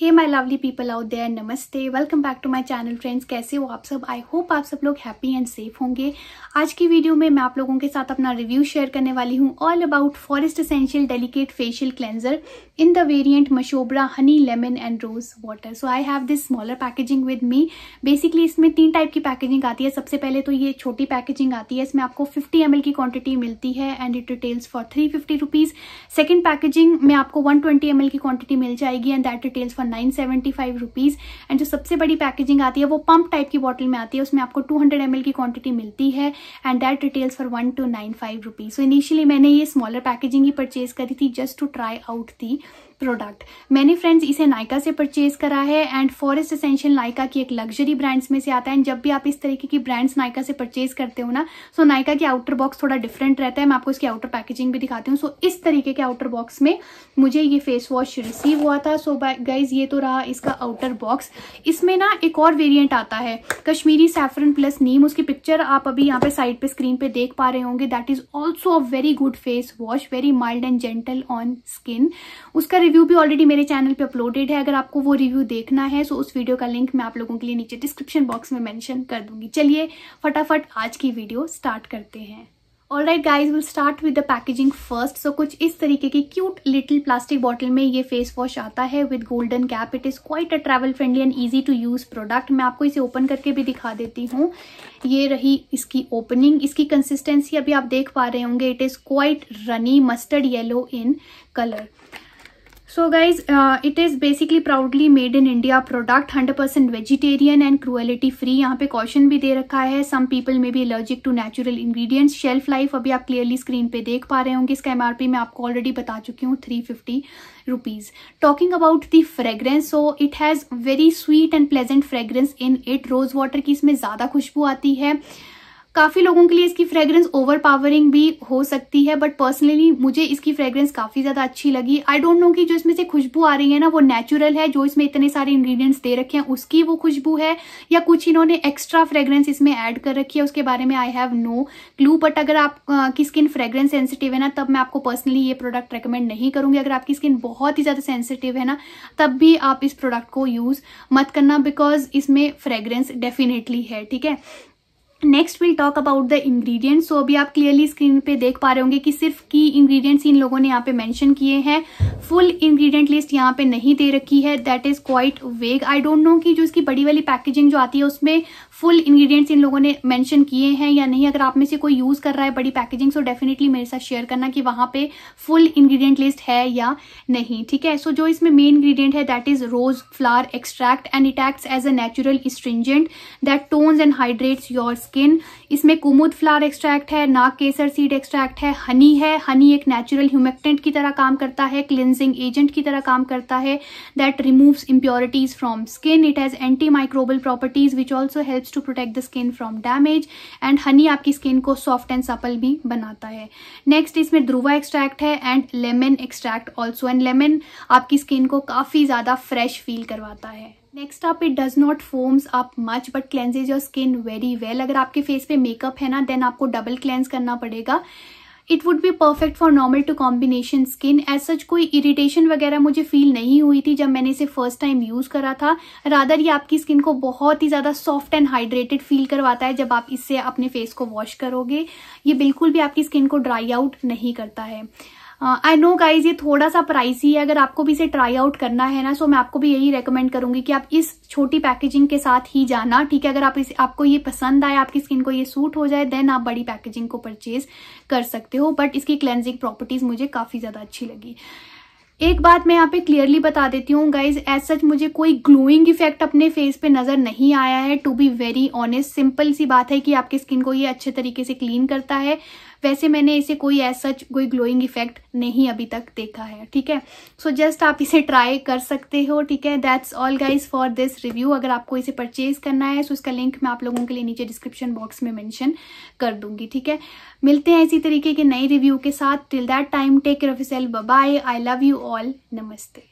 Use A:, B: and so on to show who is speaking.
A: Hey my lovely people out there नमस्ते। Welcome back to my channel friends कैसे हो आप सब? आई होप आप सब लोग हैप्पी एंड सेफ़ होंगे। आज की वीडियो में मैं आप लोगों के साथ अपना रिव्यू शेयर करने वाली हूँ। All about forest essential delicate facial cleanser in the variant Mashobra honey lemon and rose water so I have this smaller packaging with me basically इसमें तीन टाइप की पैकेजिंग आती है। सबसे पहले तो ये छोटी पैकेजिंग आती है। इसमें आपको फिफ्टी एम की क्वांटिटी मिलती है and it retails for three fifty rupees second packaging में आपको वन ट्वेंटी की क्वांटिटी मिल जाएगी and that retails for nine seventy five rupees and जो सबसे बड़ी पैकेजिंग आती है, वो पंप टाइप की बॉटल में आती है। उसमें आपको टू हंड्रेड एम की क्वांटिटी मिलती है। And that retails for one two nine five rupees so initially मैंने ये स्मॉलर पैकेजिंग ही परचेज करी थी just to try out the product मैंने फ्रेंड्स इसे नायका से परचेज करा है एंड फॉरेस्ट एसेंशियल नायका की एक लग्जरी ब्रांड्स में से आता है एंड जब भी आप इस तरीके की ब्रांड्स नायका से परचेज करते हो ना सो नायका की आउटर बॉक्स थोड़ा डिफरेंट रहता है। मैं आपको इसकी आउटर पैकेजिंग भी दिखाती हूँ। सो इस तरीके के आउटर बॉक्स में मुझे ये फेस वॉश रिसीव हुआ था। सो गाइज़ ये तो रहा इसका आउटर बॉक्स इसमें ना एक और वेरियंट आता है, कश्मीरी सैफरन प्लस नीम उसकी पिक्चर आप अभी यहाँ पे साइड पे स्क्रीन पे देख पा रहे होंगे। That is also a very good face wash very mild and gentle on skin उसका रिव्यू भी ऑलरेडी मेरे चैनल पे अपलोडेड है, अगर आपको वो रिव्यू देखना है सो उस वीडियो का लिंक मैं आप लोगों के लिए नीचे डिस्क्रिप्शन बॉक्स में मेंशन कर दूँगी। चलिए, फटाफट आज की वीडियो स्टार्ट करते हैं। All right guys will start with the packaging first so कुछ इस तरीके की क्यूट लिटिल प्लास्टिक बॉटल में ये फेस वॉश आता है. With golden cap it is quite a travel friendly and easy to use product मैं आपको इसे ओपन करके भी दिखा देती हूँ। ये रही इसकी ओपनिंग इसकी कंसिस्टेंसी अभी आप देख पा रहे होंगे it is quite runny mustard yellow in colour so guys it is basically proudly made in India product 100% percent vegetarian and cruelty free यहाँ पे क्वेश्चन भी दे रखा है। Some people may be allergic to natural ingredients shelf life अभी आप clearly screen पे देख पा रहे होंगे। इसका एमआरपी मैं आपको ऑलरेडी बता चुकी हूँ three fifty rupees talking about the fragrance so it has very sweet and pleasant fragrance in it rose water की इसमें ज़्यादा खुशबू आती है। काफ़ी लोगों के लिए इसकी फ्रेग्रेंस ओवर पावरिंग भी हो सकती है बट पर्सनली मुझे इसकी फ्रेग्रेंस काफ़ी ज़्यादा अच्छी लगी। आई डोंट नो कि जो इसमें से खुशबू आ रही है ना, वो नेचुरल है, जो इसमें इतने सारे इंग्रेडिएंट्स दे रखे हैं, उसकी वो खुशबू है, या कुछ इन्होंने एक्स्ट्रा फ्रेग्रेंस इसमें ऐड कर रखी है, उसके बारे में I have no clue but अगर आप की स्किन फ्रेग्रेंस सेंसिटिव है ना, तब मैं आपको पर्सनली ये प्रोडक्ट रिकमेंड नहीं करूँगी। अगर आपकी स्किन बहुत ही ज़्यादा सेंसिटिव है ना, तब भी आप इस प्रोडक्ट को यूज़ मत करना बिकॉज़ इसमें फ्रेग्रेंस डेफिनेटली है, ठीक है? Next will talk about the ingredients so अभी आप क्लियरली स्क्रीन पे देख पा रहे होंगे कि सिर्फ़ की इंग्रेडिएंट्स इन लोगों ने यहाँ पे मेंशन किए हैं। फुल इंग्रेडिएंट लिस्ट यहाँ पे नहीं दे रखी है। दैट इज़ क्वाइट वेग आई डोंट नो कि जो इसकी बड़ी वाली पैकेजिंग जो आती है, उसमें फुल इंग्रेडिएंट्स इन लोगों ने मेंशन किए हैं या नहीं अगर आप में से कोई यूज़ कर रहा है बड़ी पैकेजिंग सो डेफिनेटली मेरे साथ शेयर करना कि वहाँ पे फुल इंग्रेडिएंट लिस्ट है या नहीं ठीक है? सो so, जो इसमें मेन इंग्रेडिएंट है that is rose flower extract and it acts as a natural astringent that tones and hydrates your skin इसमें कुमुद फ्लावर एक्सट्रैक्ट है नाग केसर सीड एक्सट्रैक्ट है हनी है। हनी एक नेचुरल ह्यूमेक्टेंट की तरह काम करता है क्लिनजिंग एजेंट की तरह काम करता है that removes impurities from skin it has anti microbial properties which also helps to protect the skin from damage and honey आपकी स्किन को सॉफ्ट एंड सपल भी बनाता है। नेक्स्ट इसमें ध्रुवा एक्सट्रैक्ट है and lemon extract also and lemon आपकी skin को काफ़ी ज़्यादा फ्रेश फील करवाता है। नेक्स्ट आप it does not foams up much but cleanses your skin very well अगर आपके फेस पे मेकअप है ना देन आपको डबल क्लेंज करना पड़ेगा। It would be perfect for normal to combination skin as such कोई इरिटेशन वगैरह मुझे फील नहीं हुई थी जब मैंने इसे फ़र्स्ट टाइम यूज़ करा था। रादर ये आपकी स्किन को बहुत ही ज़्यादा सॉफ्ट एंड हाइड्रेटेड फील करवाता है जब आप इससे अपने फेस को वॉश करोगे। ये बिल्कुल भी आपकी स्किन को ड्राई आउट नहीं करता है। आई नो गाइज़ ये थोड़ा सा प्राइसी है, अगर आपको भी इसे ट्राई आउट करना है ना सो मैं आपको भी यही रेकमेंड करूँगी कि आप इस छोटी पैकेजिंग के साथ ही जाना, ठीक है? अगर आप इस, आपको ये पसंद आए आपकी स्किन को ये सूट हो जाए देन आप बड़ी पैकेजिंग को परचेज कर सकते हो बट इसकी क्लेंजिंग प्रॉपर्टीज़ मुझे काफ़ी ज़्यादा अच्छी लगी। एक बात मैं यहाँ पे क्लियरली बता देती हूँ गाइज़ एज सच मुझे कोई ग्लोइंग इफ़ेक्ट अपने फेस पे नज़र नहीं आया है to be very honest simple सी बात है कि आपकी स्किन को ये अच्छे तरीके से क्लीन करता है। वैसे मैंने इसे कोई एज सच कोई ग्लोइंग इफ़ेक्ट नहीं अभी तक देखा है, ठीक है? सो जस्ट आप इसे ट्राई कर सकते हो, ठीक है? That's all guys for this review अगर आपको इसे परचेज करना है सो इसका लिंक मैं आप लोगों के लिए नीचे डिस्क्रिप्शन बॉक्स में मैंशन कर दूँगी, ठीक है? मिलते हैं इसी तरीके के नए रिव्यू के साथ. Till that time take care of bye I love you all नमस्ते